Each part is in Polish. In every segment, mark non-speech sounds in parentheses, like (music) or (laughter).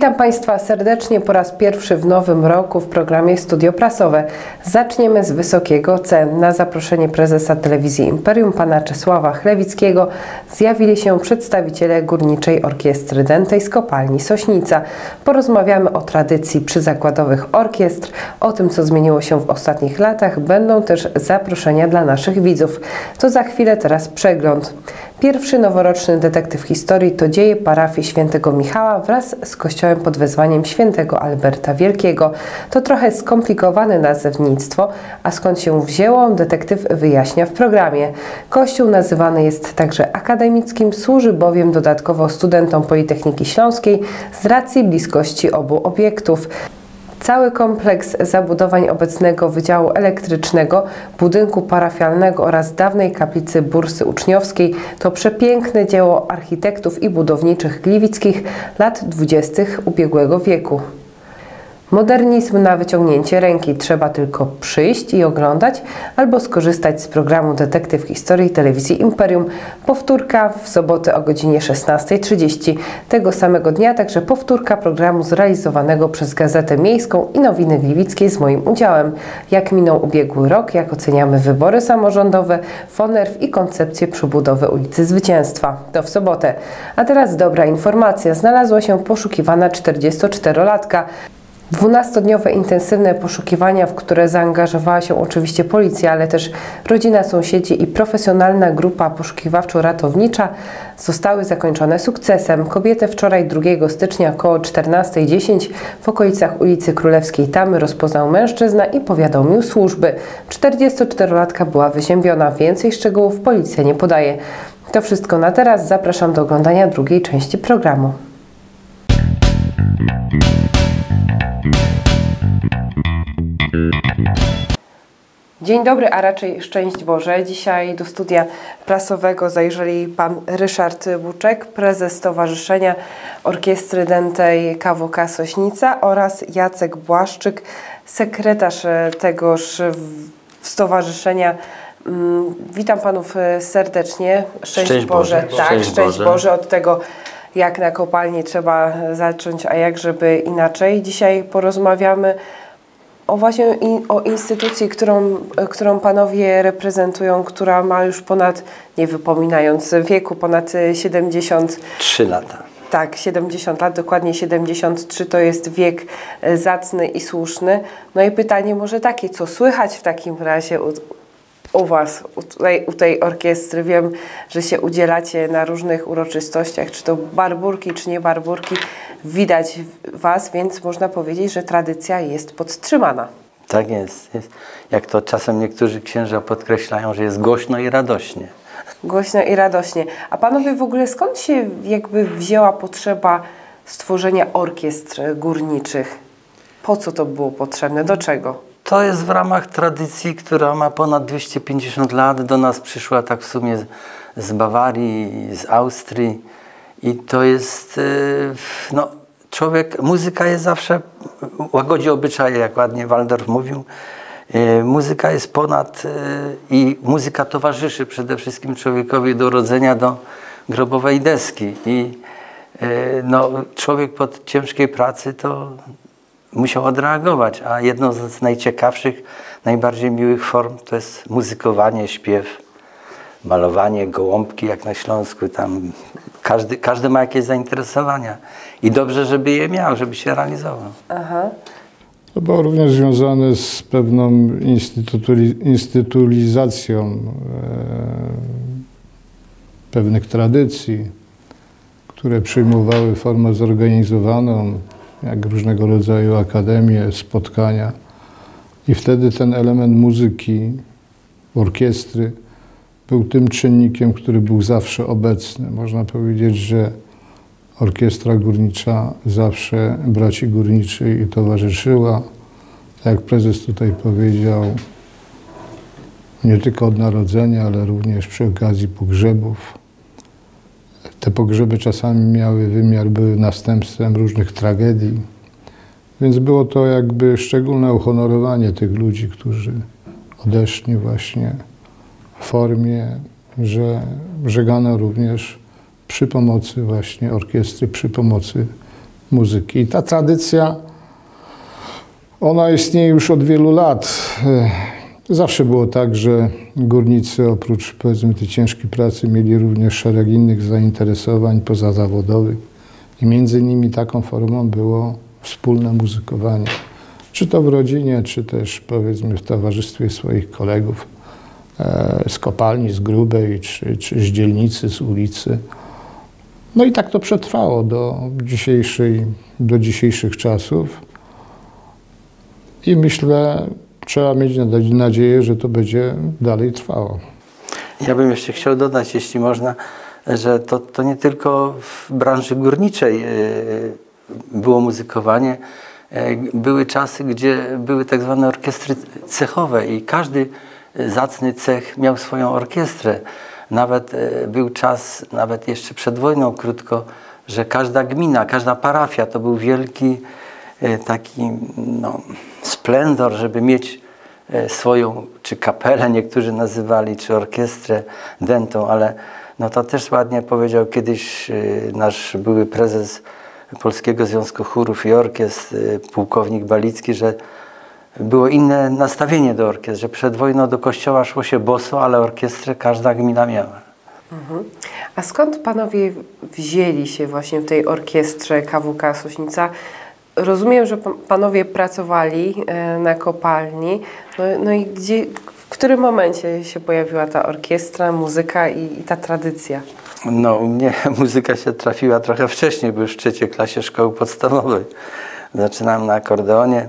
Witam Państwa serdecznie po raz pierwszy w nowym roku w programie Studio Prasowe. Zaczniemy z wysokiego C. Na zaproszenie prezesa telewizji Imperium, pana Czesława Chlewickiego, zjawili się przedstawiciele Górniczej Orkiestry Dętej z kopalni Sośnica. Porozmawiamy o tradycji przyzakładowych orkiestr, o tym, co zmieniło się w ostatnich latach. Będą też zaproszenia dla naszych widzów. To za chwilę teraz przegląd. Pierwszy noworoczny detektyw historii to dzieje parafii świętego Michała wraz z kościołem pod wezwaniem świętego Alberta Wielkiego. To trochę skomplikowane nazewnictwo, a skąd się wzięło, detektyw wyjaśnia w programie. Kościół nazywany jest także akademickim, służy bowiem dodatkowo studentom Politechniki Śląskiej z racji bliskości obu obiektów. Cały kompleks zabudowań obecnego Wydziału Elektrycznego, budynku parafialnego oraz dawnej kaplicy Bursy Uczniowskiej to przepiękne dzieło architektów i budowniczych gliwickich lat 20. ubiegłego wieku. Modernizm na wyciągnięcie ręki. Trzeba tylko przyjść i oglądać albo skorzystać z programu Detektyw Historii Telewizji Imperium. Powtórka w sobotę o godzinie 16.30. Tego samego dnia także powtórka programu zrealizowanego przez Gazetę Miejską i Nowiny Gliwickie z moim udziałem. Jak minął ubiegły rok, jak oceniamy wybory samorządowe, Fonerw i koncepcję przebudowy ulicy Zwycięstwa. To w sobotę. A teraz dobra informacja. Znalazła się poszukiwana 44-latka. Dwunastodniowe intensywne poszukiwania, w które zaangażowała się oczywiście policja, ale też rodzina, sąsiedzi i profesjonalna grupa poszukiwawczo-ratownicza zostały zakończone sukcesem. Kobietę wczoraj 2 stycznia około 14.10 w okolicach ulicy Królewskiej Tamy rozpoznał mężczyzna i powiadomił służby. 44-latka była wyziębiona. Więcej szczegółów policja nie podaje. To wszystko na teraz. Zapraszam do oglądania drugiej części programu. Dzień dobry, a raczej szczęść Boże. Dzisiaj do studia prasowego zajrzeli pan Ryszard Buczek, prezes Stowarzyszenia Orkiestry Dętej KWK Sośnica oraz Jacek Błaszczyk, sekretarz tegoż stowarzyszenia. Mm, witam panów serdecznie. Szczęść, szczęść Boże. Boże. Tak, szczęść, szczęść Boże. Boże. Od tego jak na kopalni trzeba zacząć, a jak żeby inaczej. Dzisiaj porozmawiamy o właśnie in, o instytucji, którą, którą panowie reprezentują, która ma już ponad, nie wypominając wieku, ponad 73 lata. Tak, 70 lat, dokładnie 73 to jest wiek zacny i słuszny. No i pytanie może takie, co słychać w takim razie u, u Was, u tej, u tej orkiestry? Wiem, że się udzielacie na różnych uroczystościach, czy to barburki, czy nie barburki. Widać Was, więc można powiedzieć, że tradycja jest podtrzymana. Tak jest, jest. Jak to czasem niektórzy księża podkreślają, że jest głośno i radośnie. Głośno i radośnie. A panowie w ogóle skąd się jakby wzięła potrzeba stworzenia orkiestr górniczych? Po co to było potrzebne? Do czego? To jest w ramach tradycji, która ma ponad 250 lat. Do nas przyszła tak w sumie z Bawarii, z Austrii. I to jest, y, no, człowiek, muzyka jest zawsze, łagodzi obyczaje, jak ładnie Waldorf mówił. Y, muzyka jest ponad y, i muzyka towarzyszy przede wszystkim człowiekowi do rodzenia do grobowej deski. I no, człowiek pod ciężkiej pracy to musiał odreagować, a jedną z najciekawszych, najbardziej miłych form to jest muzykowanie, śpiew, malowanie, gołąbki jak na Śląsku. Tam każdy, każdy ma jakieś zainteresowania i dobrze, żeby je miał, żeby się realizował. Aha. To było również związane z pewną instytulizacją e, pewnych tradycji, które przyjmowały formę zorganizowaną, jak różnego rodzaju akademie, spotkania. I wtedy ten element muzyki, orkiestry był tym czynnikiem, który był zawsze obecny. Można powiedzieć, że orkiestra górnicza zawsze braci górniczej towarzyszyła. Tak jak prezes tutaj powiedział, nie tylko od narodzenia, ale również przy okazji pogrzebów te pogrzeby czasami miały wymiar, były następstwem różnych tragedii, więc było to jakby szczególne uhonorowanie tych ludzi, którzy odeszli właśnie w formie, że żegano również przy pomocy właśnie orkiestry, przy pomocy muzyki. I ta tradycja, ona istnieje już od wielu lat. Zawsze było tak, że górnicy oprócz powiedzmy tej ciężkiej pracy mieli również szereg innych zainteresowań pozazawodowych i między innymi taką formą było wspólne muzykowanie. Czy to w rodzinie, czy też powiedzmy w towarzystwie swoich kolegów e, z kopalni, z grubej, czy, czy z dzielnicy, z ulicy. No i tak to przetrwało do, dzisiejszej, do dzisiejszych czasów. I myślę, trzeba mieć nadzieję, że to będzie dalej trwało. Ja bym jeszcze chciał dodać, jeśli można, że to, to nie tylko w branży górniczej e, było muzykowanie. E, były czasy, gdzie były tak zwane orkiestry cechowe i każdy zacny cech miał swoją orkiestrę. Nawet e, był czas, nawet jeszcze przed wojną krótko, że każda gmina, każda parafia to był wielki taki no, splendor, żeby mieć E, swoją, czy kapelę niektórzy nazywali, czy orkiestrę dentą, ale no to też ładnie powiedział kiedyś e, nasz były prezes Polskiego Związku Chórów i Orkiestr, e, pułkownik Balicki, że było inne nastawienie do orkiestr, że przed wojną do kościoła szło się boso, ale orkiestrę każda gmina miała. Mhm. A skąd panowie wzięli się właśnie w tej orkiestrze KWK Sośnica? Rozumiem, że panowie pracowali e, na kopalni. No, no, i gdzie, w którym momencie się pojawiła ta orkiestra, muzyka i, i, ta tradycja? No, u mnie (laughs) muzyka się trafiła trochę wcześniej, bo już w trzeciej klasie szkoły podstawowej. Zaczynałem na akordeonie,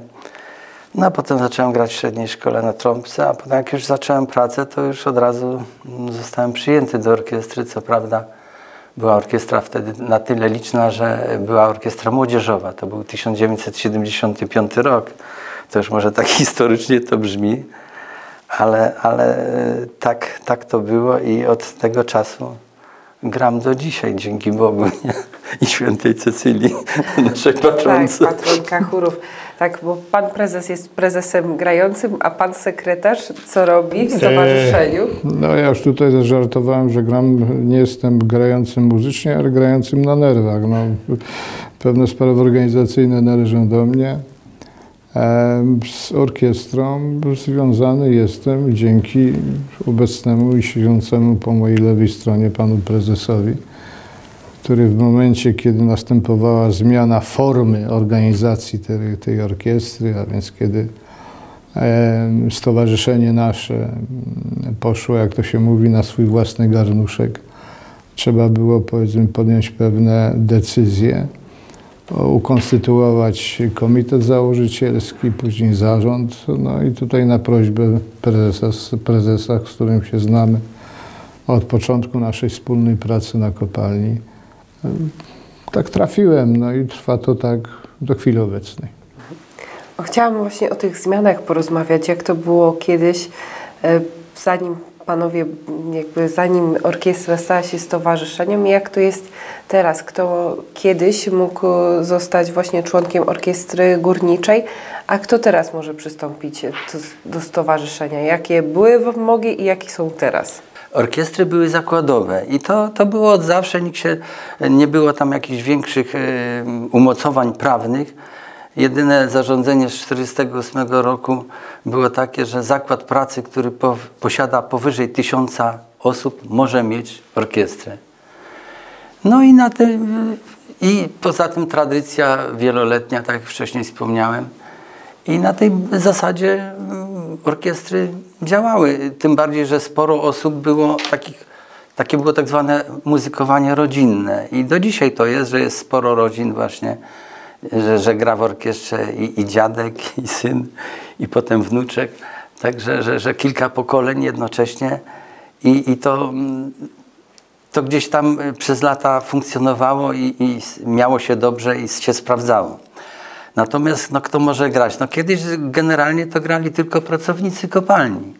no a potem zacząłem grać w średniej szkole na trąbce, a potem jak już zacząłem pracę, to już od razu zostałem przyjęty do orkiestry, co prawda była orkiestra wtedy na tyle liczna, że była orkiestra młodzieżowa. To był 1975 rok. To już może tak (laughs) historycznie to brzmi, ale, ale tak, tak to było i od tego czasu gram do dzisiaj, dzięki Bogu nie? i świętej Cecylii, (laughs) naszej patronce. Tak, patronka chórów. Tak, bo pan prezes jest prezesem grającym, a pan sekretarz co robi w stowarzyszeniu? No ja już tutaj żartowałem, że gram, nie jestem grającym muzycznie, ale grającym na nerwach. No, pewne sprawy organizacyjne należą do mnie. Z orkiestrą związany jestem dzięki obecnemu i siedzącemu po mojej lewej stronie panu prezesowi który w momencie, kiedy następowała zmiana formy organizacji tej, tej orkiestry, a więc kiedy stowarzyszenie nasze poszło, jak to się mówi, na swój własny garnuszek, trzeba było powiedzmy podjąć pewne decyzje, ukonstytuować komitet założycielski, później zarząd, no i tutaj na prośbę prezesa, prezesa z którym się znamy od początku naszej wspólnej pracy na kopalni, tak trafiłem, no i trwa to tak do chwili obecnej. Chciałam właśnie o tych zmianach porozmawiać, jak to było kiedyś, e, zanim panowie, jakby zanim orkiestra stała się stowarzyszeniem, jak to jest teraz? Kto kiedyś mógł zostać właśnie członkiem orkiestry górniczej, a kto teraz może przystąpić do, stowarzyszenia? Jakie były wymogi i jakie są teraz? Orkiestry były zakładowe i to, to było od zawsze, nikt się, nie było tam jakichś większych umocowań prawnych. Jedyne zarządzenie z 1948 roku było takie, że zakład pracy, który po, posiada powyżej tysiąca osób, może mieć orkiestrę. No i na tym, i poza tym tradycja wieloletnia, tak jak wcześniej wspomniałem. I na tej zasadzie orkiestry działały. Tym bardziej, że sporo osób było takich, takie było tak zwane muzykowanie rodzinne. I do dzisiaj to jest, że jest sporo rodzin właśnie, że, że gra w orkiestrze i, i dziadek, i syn, i potem wnuczek. Także, że, że kilka pokoleń jednocześnie. I, i to, to gdzieś tam przez lata funkcjonowało i, i miało się dobrze i się sprawdzało. Natomiast no, kto może grać? No, kiedyś generalnie to grali tylko pracownicy kopalni.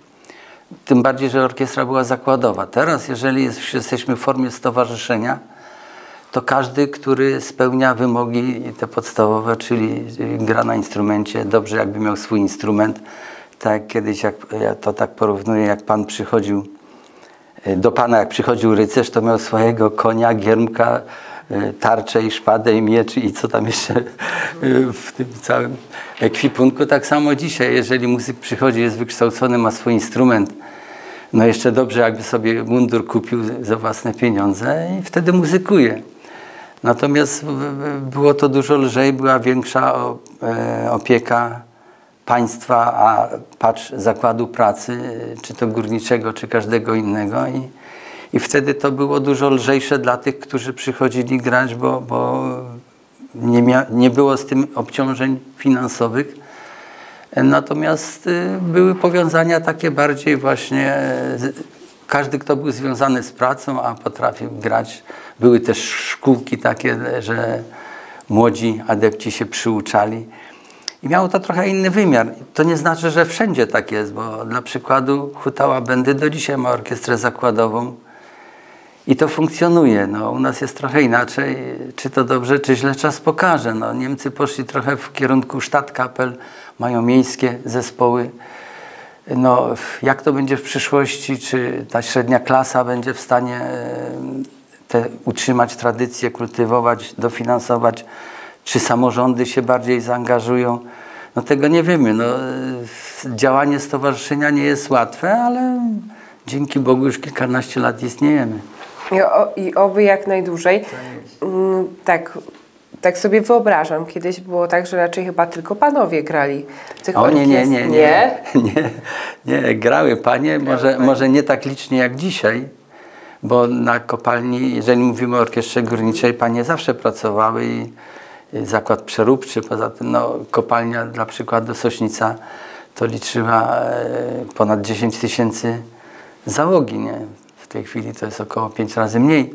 Tym bardziej, że orkiestra była zakładowa. Teraz, jeżeli jest, jesteśmy w formie stowarzyszenia, to każdy, który spełnia wymogi te podstawowe, czyli gra na instrumencie, dobrze jakby miał swój instrument. Tak kiedyś, jak, ja to tak porównuję, jak pan przychodził do pana, jak przychodził rycerz, to miał swojego konia, giermka, e, tarczę i szpadę i miecz i co tam jeszcze e, w tym całym ekwipunku. Tak samo dzisiaj, jeżeli muzyk przychodzi, jest wykształcony, ma swój instrument, no jeszcze dobrze, jakby sobie mundur kupił za własne pieniądze i wtedy muzykuje. Natomiast było to dużo lżej, była większa e, opieka państwa, a patrz zakładu pracy, czy to górniczego, czy każdego innego. I, i wtedy to było dużo lżejsze dla tych, którzy przychodzili grać, bo, bo nie, nie było z tym obciążeń finansowych. Natomiast y, były powiązania takie bardziej właśnie, każdy kto był związany z pracą, a potrafił grać. Były też szkółki takie, że młodzi adepci się przyuczali. I miało to trochę inny wymiar. To nie znaczy, że wszędzie tak jest, bo dla przykładu Hutała Bendy do dzisiaj ma orkiestrę zakładową i to funkcjonuje. No, u nas jest trochę inaczej. Czy to dobrze, czy źle, czas pokaże. No, Niemcy poszli trochę w kierunku Stadtkapel, mają miejskie zespoły. No, jak to będzie w przyszłości? Czy ta średnia klasa będzie w stanie e, te, utrzymać tradycje, kultywować, dofinansować? Czy samorządy się bardziej zaangażują? No tego nie wiemy. No, działanie stowarzyszenia nie jest łatwe, ale dzięki Bogu już kilkanaście lat istniejemy. I, o, i oby jak najdłużej. Tak, tak sobie wyobrażam. Kiedyś było tak, że raczej chyba tylko panowie grali tych o, nie, nie, nie, nie, (laughs) nie, nie, grały panie, może, może nie tak licznie jak dzisiaj, bo na kopalni, jeżeli mówimy o orkiestrze górniczej, panie zawsze pracowały i zakład przeróbczy, poza tym no, kopalnia dla przykładu Sośnica to liczyła e, ponad 10 tysięcy załogi, nie? W tej chwili to jest około 5 razy mniej.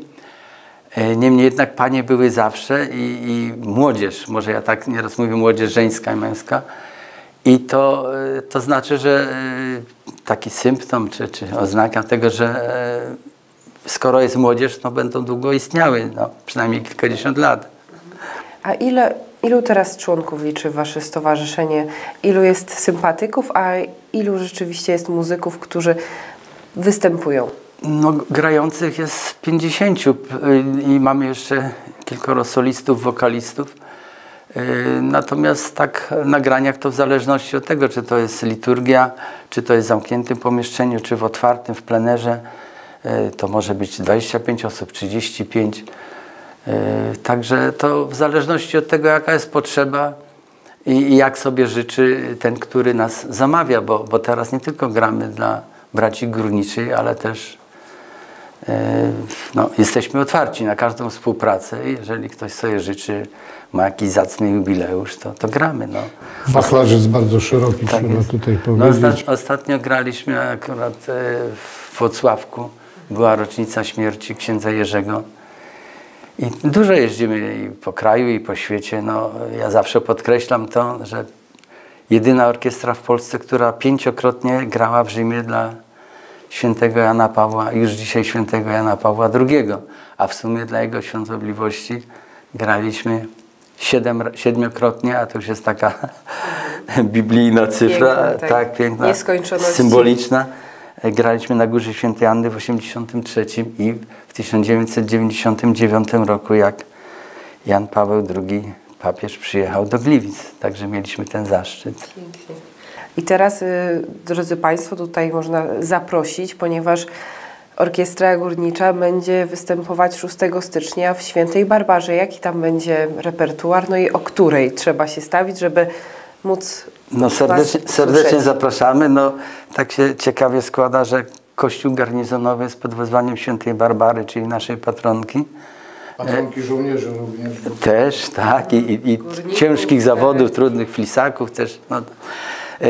E, niemniej jednak panie były zawsze i, i młodzież, może ja tak nieraz mówię młodzież żeńska i męska. I to, e, to znaczy, że taki symptom czy, czy oznaka tego, że skoro jest młodzież, no będą długo istniały, no, przynajmniej kilkadziesiąt lat. A ile, ilu teraz członków liczy Wasze stowarzyszenie? Ilu jest sympatyków, a ilu rzeczywiście jest muzyków, którzy występują? No, grających jest 50 i mamy jeszcze kilkoro solistów, wokalistów. Y, natomiast tak na graniach to w zależności od tego, czy to jest liturgia, czy to jest w zamkniętym pomieszczeniu, czy w otwartym, w plenerze, y, to może być 25 osób, 35 E, także to w zależności od tego, jaka jest potrzeba i, jak sobie życzy ten, który nas zamawia, bo, bo teraz nie tylko gramy dla braci górniczej, ale też no, jesteśmy otwarci na każdą współpracę. Jeżeli ktoś sobie życzy, ma jakiś zacny jubileusz, to, to gramy. No. Wachlarz jest bardzo szeroki, tak trzeba jest. tutaj powiedzieć. No, ostat, ostatnio graliśmy akurat e, w Włocławku. Była rocznica śmierci księdza Jerzego. I dużo jeździmy i po kraju, i po świecie. No, ja zawsze podkreślam to, że jedyna orkiestra w Polsce, która pięciokrotnie grała w Rzymie dla świętego Jana Pawła, już dzisiaj świętego Jana Pawła II, a w sumie dla jego świątobliwości graliśmy siedem, siedmiokrotnie, a to już jest taka (laughs) biblijna cyfra, piękna, tak, piękna, symboliczna. Graliśmy na Górze Świętej Anny w 83 i w 1999 roku, jak Jan Paweł II, papież, przyjechał do Gliwic. Także mieliśmy ten zaszczyt. I teraz, y, drodzy Państwo, tutaj można zaprosić, ponieważ Orkiestra Górnicza będzie występować 6 stycznia w Świętej Barbarze. Jaki tam będzie repertuar, no i o której trzeba się stawić, żeby móc no serdecznie, serdecznie zapraszamy. No, tak się ciekawie składa, że Kościół garnizonowy jest pod wezwaniem świętej Barbary, czyli naszej patronki. Patronki żołnierzy również. Też, tak. I, i, i ciężkich zawodów, trudnych flisaków też. No. Yy,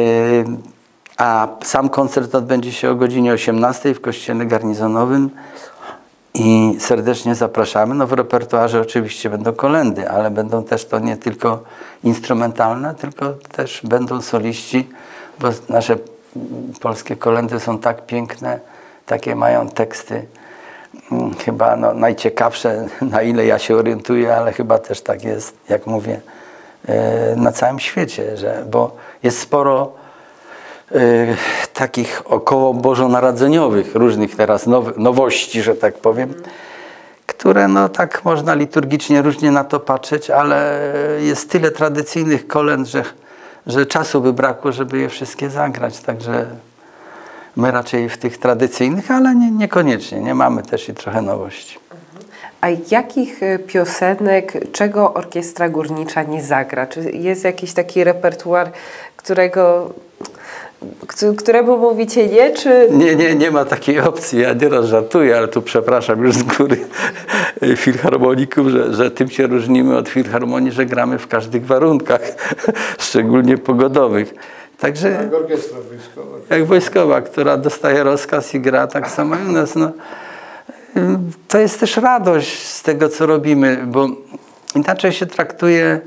a sam koncert odbędzie się o godzinie 18 w Kościele Garnizonowym i serdecznie zapraszamy. No w repertuarze oczywiście będą kolendy, ale będą też to nie tylko instrumentalne, tylko też będą soliści, bo nasze polskie kolendy są tak piękne, takie mają teksty mm, chyba no, najciekawsze, (laughs) na ile ja się orientuję, ale chyba też tak jest, jak mówię, na całym świecie, że, bo jest sporo y, takich około bożonarodzeniowych, różnych teraz now, nowości, że tak powiem, które no tak można liturgicznie różnie na to patrzeć, ale jest tyle tradycyjnych kolęd, że, że czasu by brakło, żeby je wszystkie zagrać. Także my raczej w tych tradycyjnych, ale nie, niekoniecznie. Nie mamy też i trochę nowości. A jakich y, piosenek, czego orkiestra górnicza nie zagra? Czy jest jakiś taki repertuar, którego, któ- któremu mówicie nie, czy Nie, nie, nie ma takiej opcji. Ja nieraz żartuję, ale tu przepraszam już z góry filharmoników, że, że tym się różnimy od filharmonii, że gramy w każdych warunkach, (laughs) szczególnie pogodowych. Także orkiestra wojskowa. jak wojskowa, która dostaje rozkaz i gra, tak samo u nas. No, to jest też radość z tego, co robimy, bo inaczej się traktuje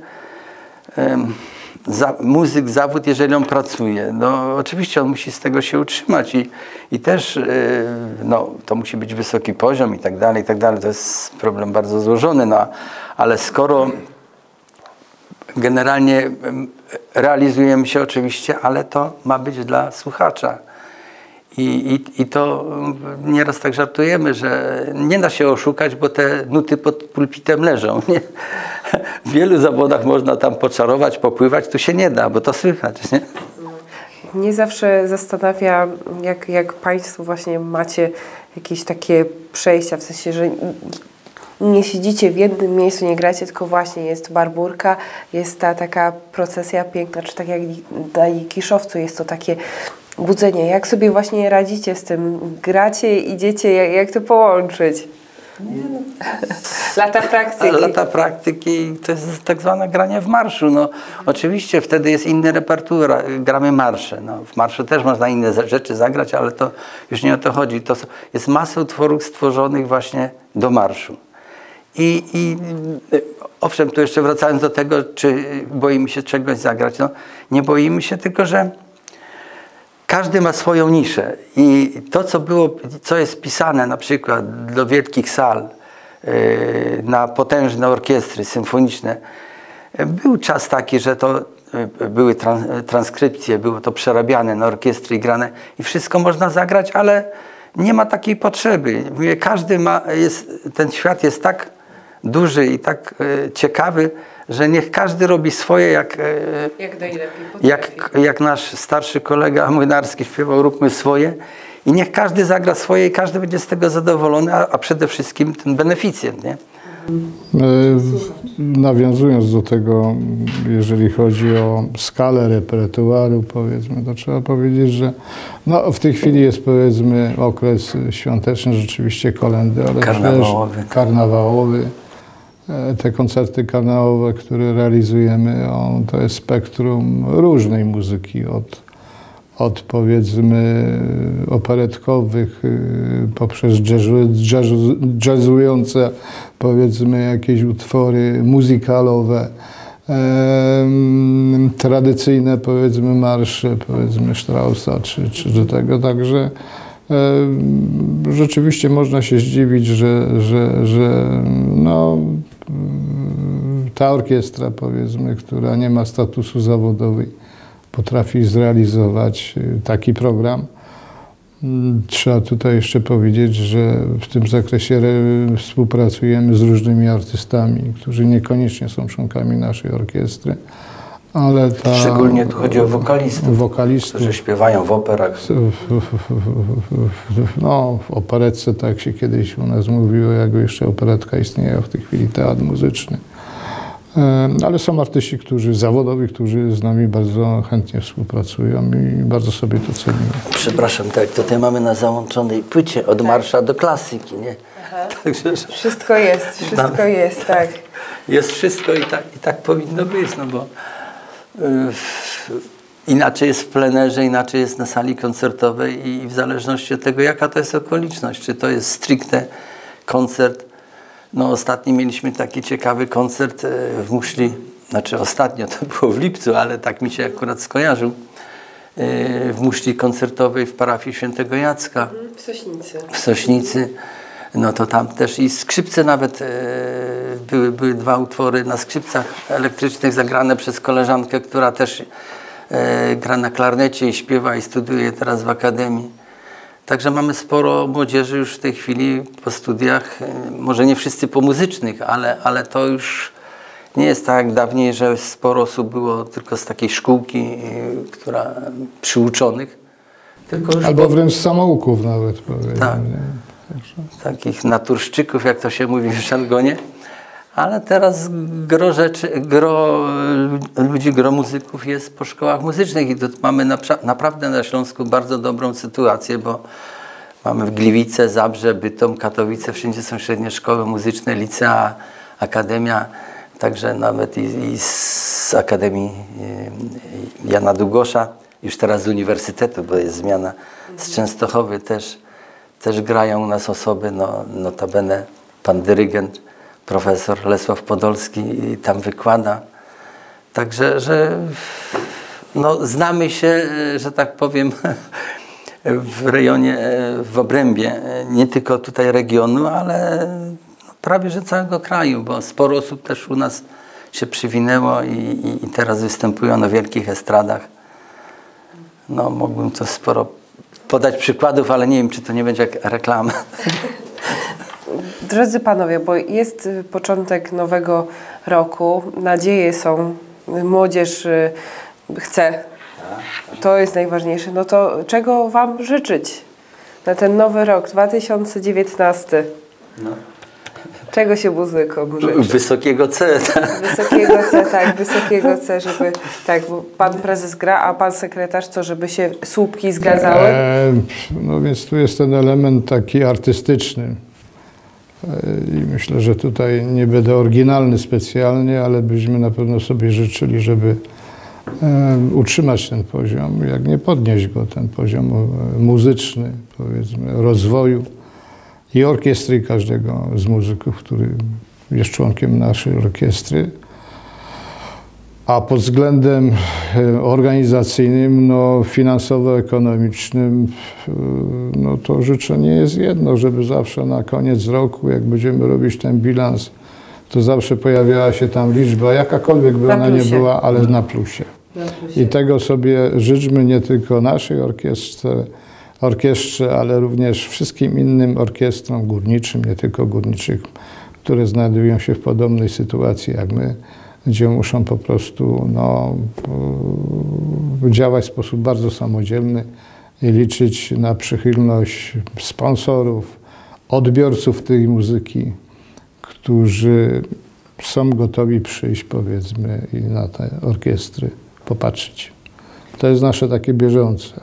za, muzyk, zawód, jeżeli on pracuje. No, oczywiście on musi z tego się utrzymać i, i też y, no, to musi być wysoki poziom i tak dalej, i tak dalej. To jest problem bardzo złożony, no, ale skoro generalnie em, realizujemy się oczywiście, ale to ma być dla słuchacza. I, i, I to mm, nieraz tak żartujemy, że nie da się oszukać, bo te nuty pod pulpitem leżą. (laughs) Nie? W wielu zawodach można tam poczarować, popływać, tu się nie da, bo to słychać. Nie? mnie zawsze zastanawia, jak, jak Państwo właśnie macie jakieś takie przejścia, w sensie, że nie siedzicie w jednym miejscu, nie gracie, tylko właśnie jest barburka, jest ta taka procesja piękna, czy tak jak na Kiszowcu jest to takie budzenie. Jak sobie właśnie radzicie z tym? Gracie, idziecie, jak, jak to połączyć? Lata praktyki. Ale lata praktyki to jest tak zwane granie w marszu. No, oczywiście wtedy jest inny repertuar, gramy marsze. No, w marszu też można inne ze- rzeczy zagrać, ale to już nie o to chodzi. To jest masa utworów stworzonych właśnie do marszu. I, i owszem, tu jeszcze wracając do tego, czy boimy się czegoś zagrać. No, nie boimy się, tylko że każdy ma swoją niszę i to, co było, co jest pisane na przykład do wielkich sal, yy, na potężne orkiestry symfoniczne, był czas taki, że to yy, były tran- transkrypcje, było to przerabiane na orkiestry i grane i wszystko można zagrać, ale nie ma takiej potrzeby. Każdy ma, jest, ten świat jest tak duży i tak yy, ciekawy, że niech każdy robi swoje, jak yy, Jak jak, jak nasz starszy kolega Młynarski śpiewał Róbmy swoje i niech każdy zagra swoje i każdy będzie z tego zadowolony, a, a przede wszystkim ten beneficjent, nie? E, Nawiązując do tego, jeżeli chodzi o skalę repertuaru, powiedzmy, to trzeba powiedzieć, że no, w tej chwili jest powiedzmy okres świąteczny, rzeczywiście kolendy, ale Karnawałowy. przecież karnawałowy. E, Te koncerty karnawałowe, które realizujemy, on, to jest spektrum różnej muzyki, od, od powiedzmy operetkowych, y, poprzez jazzu, jazzu, jazzujące powiedzmy jakieś utwory muzykalowe, tradycyjne powiedzmy marsze, powiedzmy Straussa czy, czy, tego, także rzeczywiście można się zdziwić, że, że, że no, ta orkiestra powiedzmy, która nie ma statusu zawodowej, potrafi zrealizować y, taki program. Mm, Trzeba tutaj jeszcze powiedzieć, że w tym zakresie re- współpracujemy z różnymi artystami, którzy niekoniecznie są członkami naszej orkiestry, ale ta, Szczególnie tu chodzi o wokalistów, wokalistów którzy śpiewają w operach. no, w operetce, tak się kiedyś u nas mówiło, jak jeszcze operetka istnieje, w tej chwili teatr muzyczny. E, Ale są artyści, którzy zawodowi, którzy z nami bardzo chętnie współpracują i bardzo sobie to cenimy. Przepraszam, tak, tutaj mamy na załączonej płycie od marsza do klasyki, nie? (laughs) Także że Wszystko jest, wszystko jest, tak. (laughs) jest wszystko i tak, i tak powinno być, no bo y, inaczej jest w plenerze, inaczej jest na sali koncertowej i w zależności od tego, jaka to jest okoliczność, czy to jest stricte koncert. No ostatnio mieliśmy taki ciekawy koncert e, w Muszli, znaczy ostatnio to było w lipcu, ale tak mi się akurat skojarzył, e, w Muszli koncertowej w parafii świętego Jacka W Sośnicy. w Sośnicy, no to tam też i skrzypce nawet, e, były, były dwa utwory na skrzypcach elektrycznych zagrane przez koleżankę, która też gra na klarnecie i śpiewa i studiuje teraz w Akademii. Także mamy sporo młodzieży już w tej chwili po studiach, e, może nie wszyscy po muzycznych, ale, ale to już nie jest tak jak dawniej, że sporo osób było tylko z takiej szkółki, e, która przyuczonych, Albo po- wręcz samouków nawet. Tak. nie? takich naturszczyków, jak to się mówi w żargonie. Ale teraz gro rzeczy, gro e, ludzi, gro muzyków jest po szkołach muzycznych i to mamy napra- naprawdę na Śląsku bardzo dobrą sytuację, bo mamy w Gliwice, Zabrze, Bytom, Katowice, wszędzie są średnie szkoły muzyczne, licea, akademia, także nawet i, i z Akademii e, Jana Długosza, już teraz z Uniwersytetu, bo jest zmiana, z Częstochowy też, też grają u nas osoby, no, notabene pan dyrygent, profesor Lesław Podolski tam wykłada. Także, że no, znamy się, że tak powiem, w rejonie, w obrębie, nie tylko tutaj regionu, ale prawie że całego kraju, bo sporo osób też u nas się przywinęło i, i teraz występują na wielkich estradach. No, mógłbym to sporo podać przykładów, ale nie wiem, czy to nie będzie jak reklama. Drodzy panowie, bo jest y, początek nowego roku, nadzieje są, y, młodzież y, chce, to jest najważniejsze. No to czego wam życzyć na ten nowy rok 2019? No. Czego się muzykom życzy? Wysokiego C. tak. Wysokiego C, tak, wysokiego C, żeby, tak, bo pan prezes gra, a pan sekretarz co, żeby się słupki zgadzały? E, no więc tu jest ten element taki artystyczny. I myślę, że tutaj nie będę oryginalny specjalnie, ale byśmy na pewno sobie życzyli, żeby utrzymać ten poziom, jak nie podnieść go, ten poziom e, muzyczny, powiedzmy, rozwoju i orkiestry każdego z muzyków, który jest członkiem naszej orkiestry. A pod względem e, organizacyjnym, no, finansowo-ekonomicznym, e, no to życzenie jest jedno, żeby zawsze na koniec roku, jak będziemy robić ten bilans, to zawsze pojawiała się tam liczba, jakakolwiek by Na ona nie była, ale na plusie. I tego sobie życzmy nie tylko naszej orkiestrze, orkiestrze, ale również wszystkim innym orkiestrom górniczym, nie tylko górniczych, które znajdują się w podobnej sytuacji jak my, gdzie muszą po prostu no, y, działać w sposób bardzo samodzielny i liczyć na przychylność sponsorów, odbiorców tej muzyki, którzy są gotowi przyjść, powiedzmy, i na te orkiestry popatrzeć. To jest nasze takie bieżące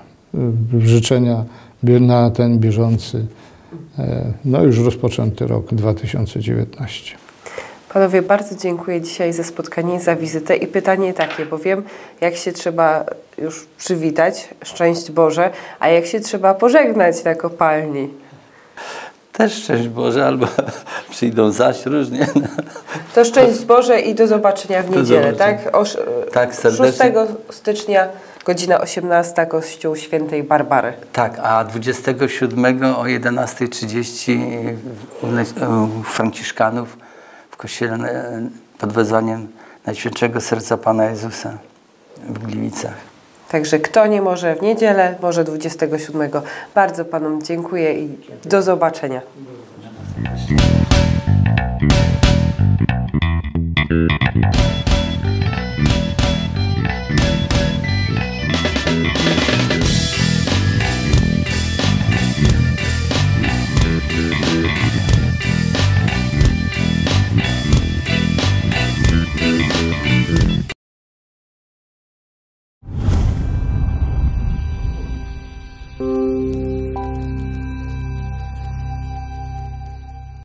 y, życzenia na ten bieżący, e, no już rozpoczęty rok 2019. Panowie, bardzo dziękuję dzisiaj za spotkanie, za wizytę i pytanie takie, bo wiem, jak się trzeba już przywitać, szczęść Boże, a jak się trzeba pożegnać na kopalni. Też szczęść Boże, albo przyjdą zaś różnie. To szczęść Boże i do zobaczenia w niedzielę, tak? O, Tak, serdecznie. 6 stycznia, godzina 18, Kościół Świętej Barbary. Tak, a 27 o 11.30 u nas- u Franciszkanów w kościele pod wezwaniem Najświętszego Serca Pana Jezusa w Gliwicach. Także kto nie może w niedzielę, może 27. Bardzo Panom dziękuję i do zobaczenia.